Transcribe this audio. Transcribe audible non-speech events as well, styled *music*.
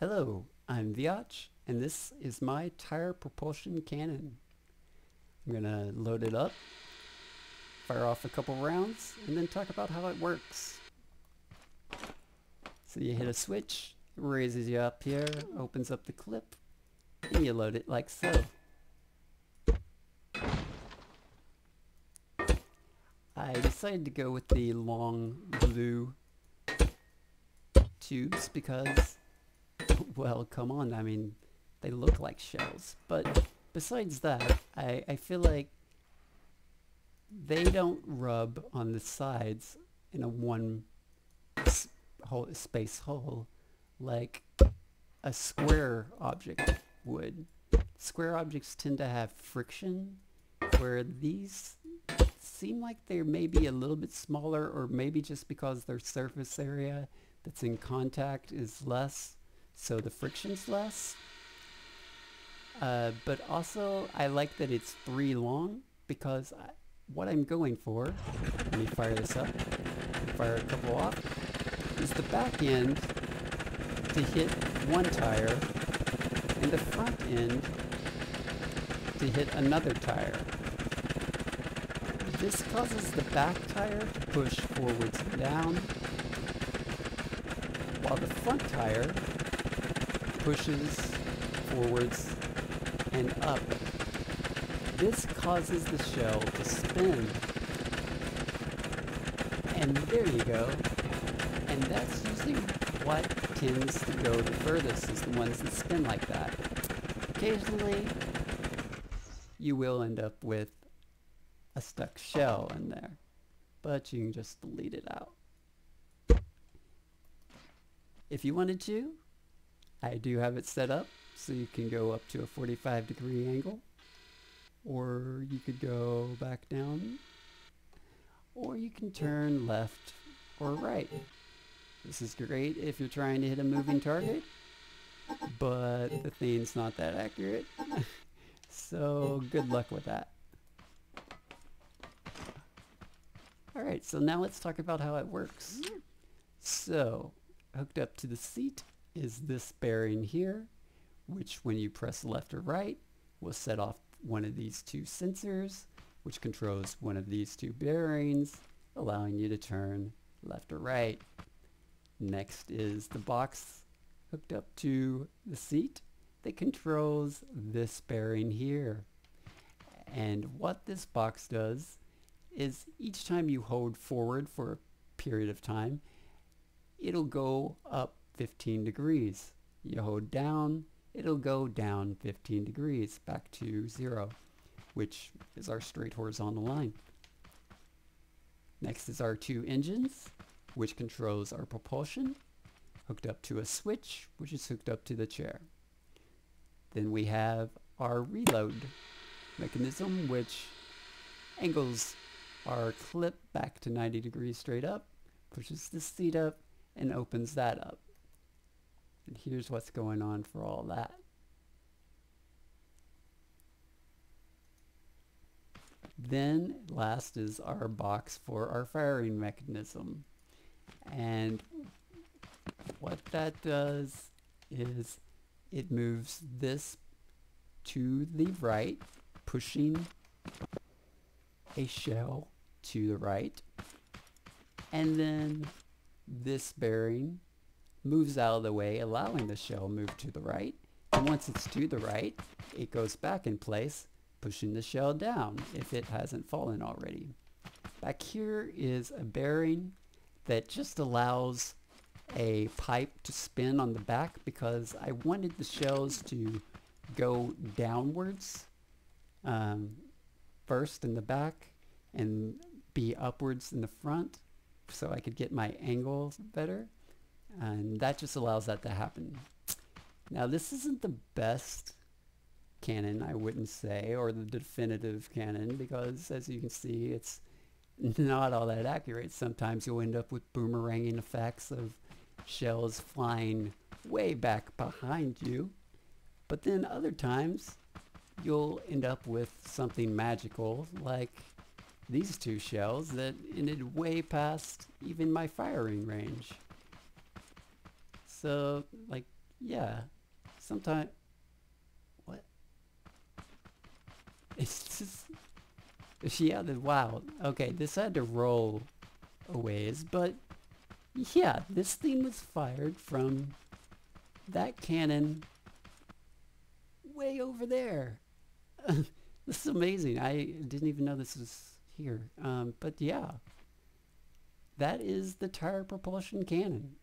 Hello, I'm Veaotch, and this is my tire propulsion cannon. I'm gonna load it up, fire off a couple rounds, and then talk about how it works. So you hit a switch, raises you up here, opens up the clip, and you load it like so. I decided to go with the long blue tubes because, well, come on, I mean, they look like shells. But besides that, I, I feel like they don't rub on the sides in a one hole, space hole like a square object would. Square objects tend to have friction, where these seem like they're maybe a little bit smaller or maybe just because their surface area that's in contact is less, so the friction's less. Uh, but also, I like that it's three long because I, what I'm going for, let me fire this up, fire a couple off, is the back end to hit one tire and the front end to hit another tire. This causes the back tire to push forwards and down, while the front tire pushes forwards and up. This causes the shell to spin. And there you go. And that's usually what tends to go the furthest is the ones that spin like that. Occasionally, you will end up with a stuck shell in there, but you can just delete it out. If you wanted to, I do have it set up so you can go up to a 45 degree angle, or you could go back down, or you can turn left or right. This is great if you're trying to hit a moving target, but the thing's not that accurate. *laughs* so good luck with that. Alright, so now let's talk about how it works. So, hooked up to the seat is this bearing here, which when you press left or right, will set off one of these two sensors, which controls one of these two bearings, allowing you to turn left or right. Next is the box hooked up to the seat that controls this bearing here. And what this box does is each time you hold forward for a period of time, it'll go up 15 degrees. You hold down, it'll go down 15 degrees back to zero, which is our straight horizontal line. Next is our two engines, which controls our propulsion, hooked up to a switch, which is hooked up to the chair. Then we have our reload mechanism, which angles our clip back to 90 degrees straight up, pushes the seat up, and opens that up. And here's what's going on for all that. Then last is our box for our firing mechanism. And what that does is it moves this to the right, pushing a shell to the right. And then this bearing moves out of the way, allowing the shell move to the right. And once it's to the right, it goes back in place, pushing the shell down if it hasn't fallen already. Back here is a bearing that just allows a pipe to spin on the back because I wanted the shells to go downwards um, first in the back and be upwards in the front so I could get my angle better and that just allows that to happen. Now this isn't the best cannon, I wouldn't say or the definitive cannon, because as you can see it's not all that accurate. Sometimes you'll end up with boomeranging effects of shells flying way back behind you. But then other times you'll end up with something magical like these two shells that ended way past even my firing range. So like yeah, sometimes, what? *laughs* It's just, yeah, the, wow. Okay, this had to roll a ways, but yeah, this thing was fired from that cannon way over there. *laughs* this is amazing. I didn't even know this was here. Um, but yeah, that is the tire propulsion cannon.